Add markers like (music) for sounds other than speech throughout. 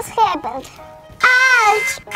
was happened. Ouch!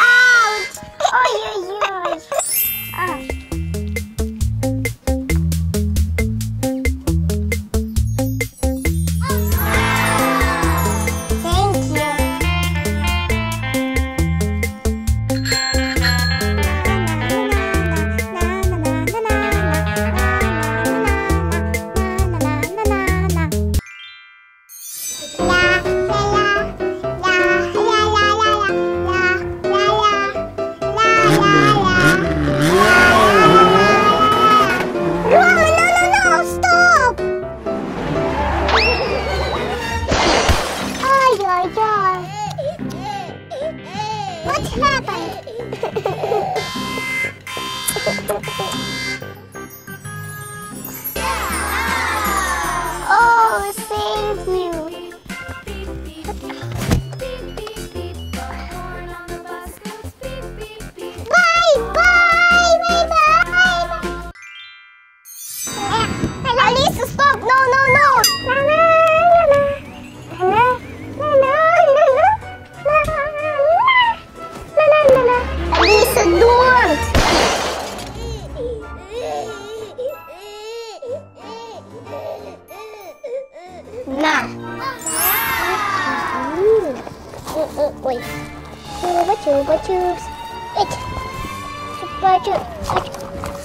What happened? (laughs) Mm, Wait. Chupa chupa chups. It. Chupa chup.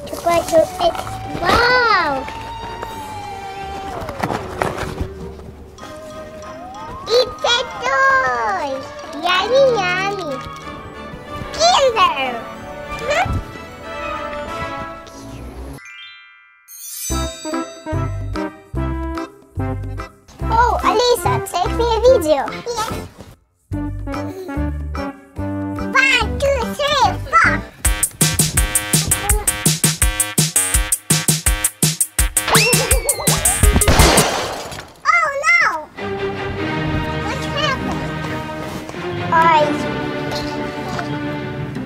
Chupa chup. It. Wow. It's a toy. Yummy yummy. Huh? (laughs) Oh, Alisa, take me a video. Yes.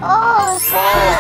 Oh,